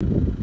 you.